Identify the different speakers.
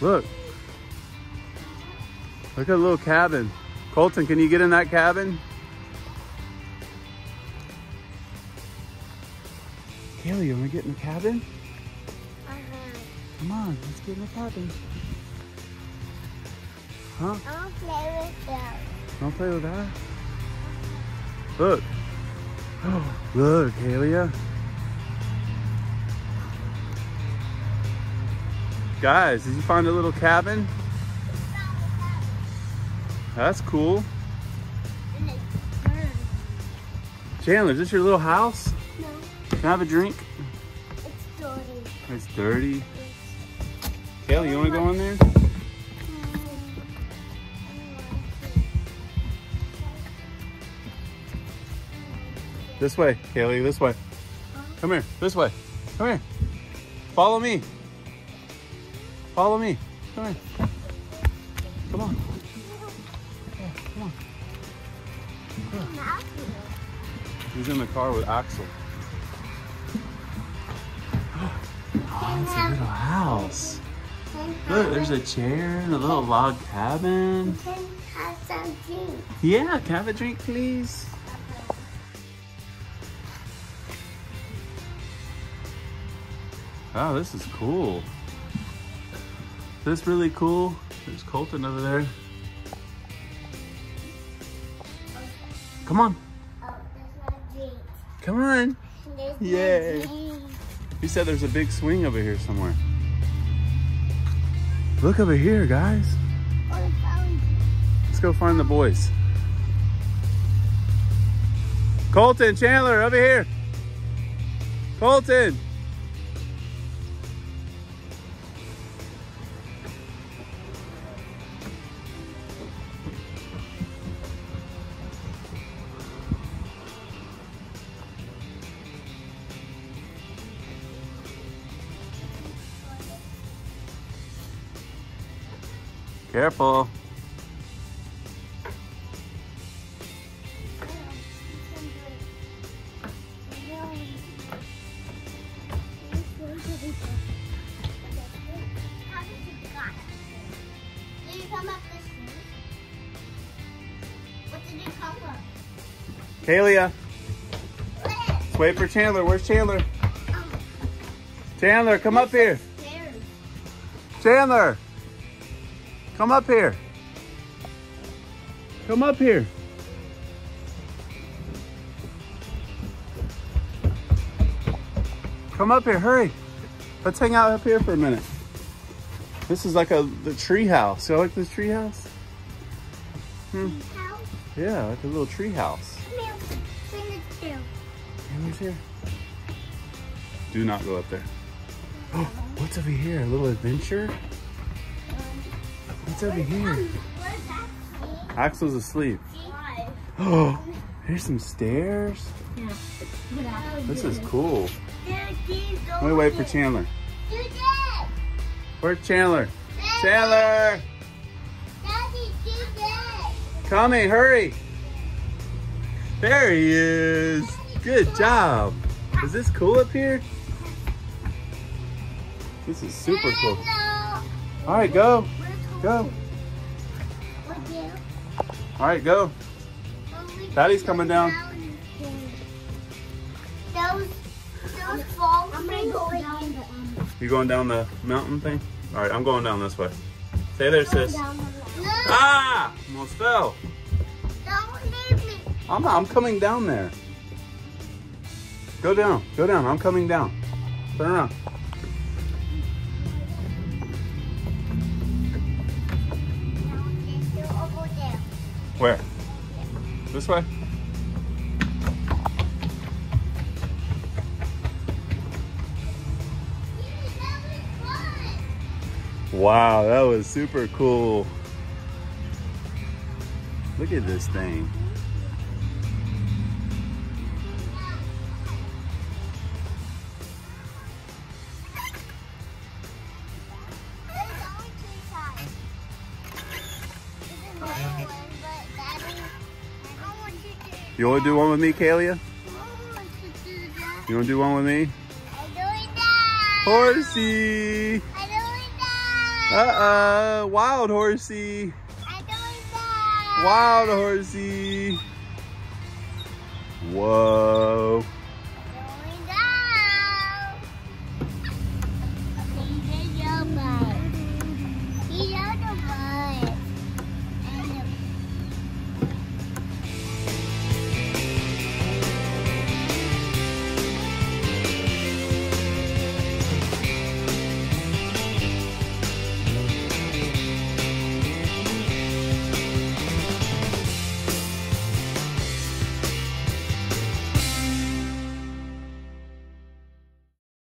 Speaker 1: Look. Look at a little cabin. Colton, can you get in that cabin? Kaylee, you wanna get in the cabin? Uh-huh. Come on, let's get in the cabin. Huh?
Speaker 2: I'll play with that.
Speaker 1: Don't play with that. Look. Look, Halia. Guys, did you find a little cabin? That's cool.
Speaker 2: And it's burnt.
Speaker 1: Chandler, is this your little house?
Speaker 2: No,
Speaker 1: Can I have a drink?
Speaker 2: it's dirty.
Speaker 1: It's dirty. Kaylee, you wanna go in there? This way, Kaylee, this way. Come here, this way. Come here. Follow me. Follow me. Come here. Come on. Yeah, come on. He's in the car with Axel. Oh, it's a little house. Look, there's a chair and a little log cabin.
Speaker 2: Can have some tea.
Speaker 1: Yeah, can I have a drink, please? Wow, this is cool. This really cool. There's Colton over there. Come on, come on. Yay. He said there's a big swing over here somewhere. Look over here, guys. Let's go find the boys. Colton, Chandler, over here. Colton. Careful. Kalia, wait for Chandler. Where's Chandler? Chandler, come up here. Chandler, come up here. Come up here. Come up here, hurry. Let's hang out up here for a minute. This is like a the tree house. You like this tree house? Hmm. Yeah, like a little tree house. Chandler's here. Do not go up there. Oh, What's over here? A little adventure? What's over here? Axel's asleep. Oh, here's some stairs. This is cool. Let me wait for Chandler. Where's Chandler? Chandler! Coming, hurry! There he is. Good job. Is this cool up here? This is super cool. All right, go. Go. All right, go. Daddy's coming down.
Speaker 2: Those, those falls. I'm gonna go down the.
Speaker 1: You going down the mountain thing? All right, I'm going down this way. Stay there, sis. Ah! Almost fell. I'm not, I'm coming down there. Go down. Go down. I'm coming down. Turn around. Where? This way? Wow, that was super cool. Look at this thing.
Speaker 2: You
Speaker 1: want to do one with me, Kalia?
Speaker 2: You
Speaker 1: want to do one with me? Horsey! Uh-oh, wild horsey! Wild horsey! Whoa!